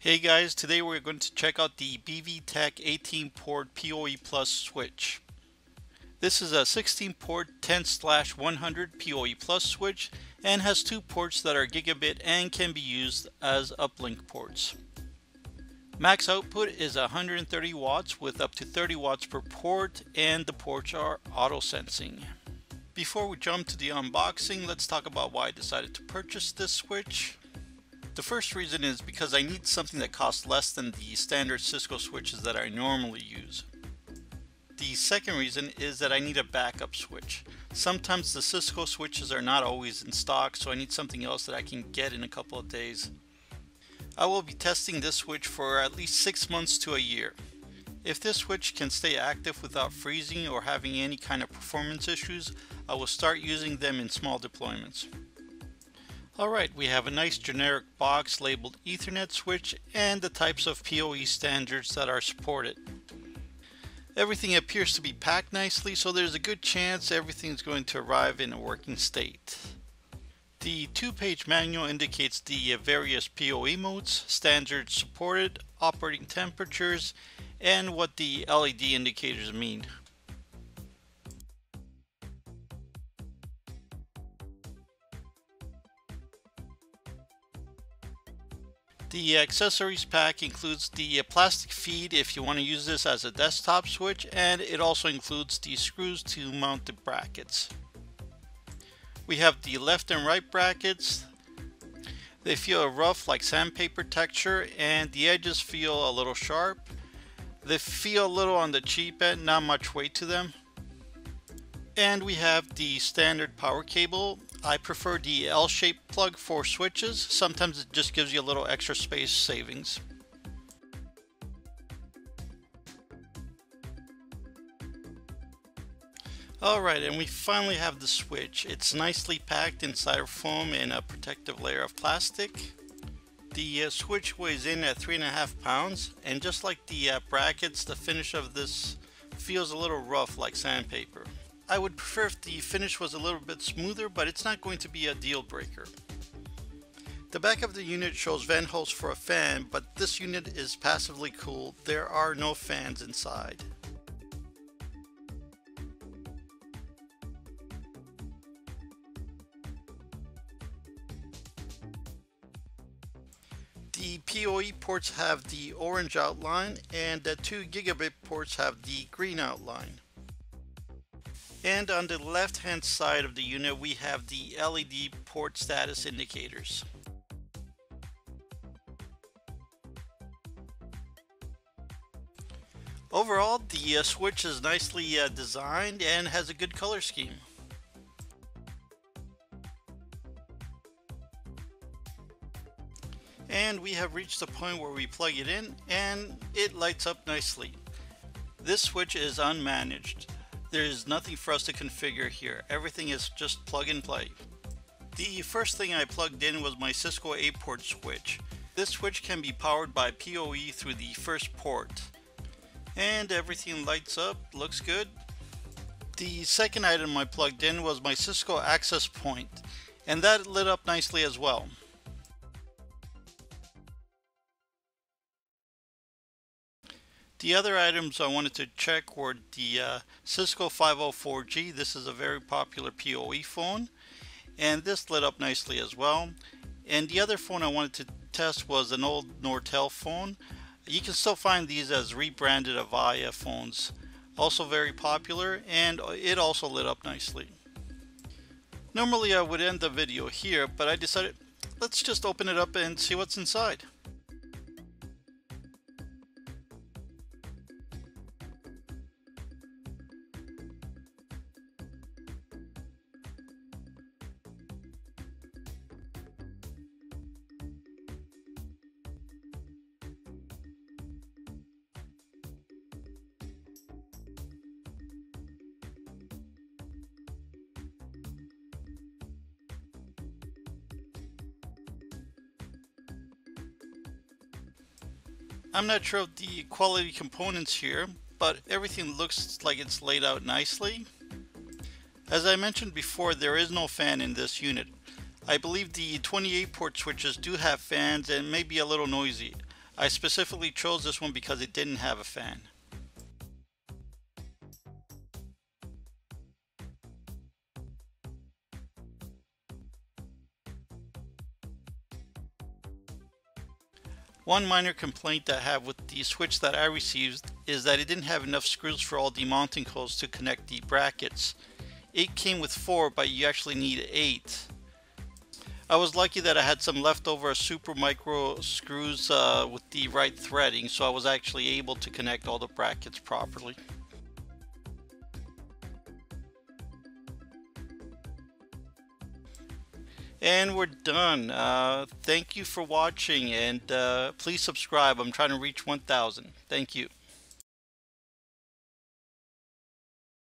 Hey guys, today we're going to check out the BVTech 18 port PoE Plus switch. This is a 16 port 10 100 PoE Plus switch and has two ports that are gigabit and can be used as uplink ports. Max output is 130 watts with up to 30 watts per port and the ports are auto sensing. Before we jump to the unboxing, let's talk about why I decided to purchase this switch. The first reason is because I need something that costs less than the standard Cisco switches that I normally use. The second reason is that I need a backup switch. Sometimes the Cisco switches are not always in stock, so I need something else that I can get in a couple of days. I will be testing this switch for at least 6 months to a year. If this switch can stay active without freezing or having any kind of performance issues, I will start using them in small deployments. Alright, we have a nice generic box labeled Ethernet switch and the types of PoE standards that are supported. Everything appears to be packed nicely, so there's a good chance everything is going to arrive in a working state. The two-page manual indicates the various PoE modes, standards supported, operating temperatures, and what the LED indicators mean. The accessories pack includes the uh, plastic feed if you want to use this as a desktop switch and it also includes the screws to mount the brackets. We have the left and right brackets. They feel rough like sandpaper texture and the edges feel a little sharp. They feel a little on the cheap end, not much weight to them. And we have the standard power cable I prefer the L-shaped plug for switches. Sometimes it just gives you a little extra space savings. Alright, and we finally have the switch. It's nicely packed in styrofoam and a protective layer of plastic. The uh, switch weighs in at 3.5 pounds, and just like the uh, brackets, the finish of this feels a little rough like sandpaper. I would prefer if the finish was a little bit smoother, but it's not going to be a deal breaker. The back of the unit shows vent holes for a fan, but this unit is passively cooled. There are no fans inside. The PoE ports have the orange outline and the 2 gigabit ports have the green outline. And on the left hand side of the unit we have the LED port status indicators. Overall the uh, switch is nicely uh, designed and has a good color scheme. And we have reached the point where we plug it in and it lights up nicely. This switch is unmanaged. There's nothing for us to configure here. Everything is just plug and play. The first thing I plugged in was my Cisco 8-port switch. This switch can be powered by PoE through the first port. And everything lights up, looks good. The second item I plugged in was my Cisco access point, and that lit up nicely as well. The other items I wanted to check were the uh, Cisco 504G. This is a very popular PoE phone and this lit up nicely as well. And the other phone I wanted to test was an old Nortel phone. You can still find these as rebranded Avaya phones. Also very popular and it also lit up nicely. Normally I would end the video here but I decided let's just open it up and see what's inside. I'm not sure of the quality components here, but everything looks like it's laid out nicely. As I mentioned before, there is no fan in this unit. I believe the 28 port switches do have fans and may be a little noisy. I specifically chose this one because it didn't have a fan. One minor complaint I have with the switch that I received is that it didn't have enough screws for all the mounting holes to connect the brackets. It came with 4 but you actually need 8. I was lucky that I had some leftover Supermicro screws uh, with the right threading so I was actually able to connect all the brackets properly. And we're done. Uh, thank you for watching and uh, please subscribe. I'm trying to reach 1,000. Thank you.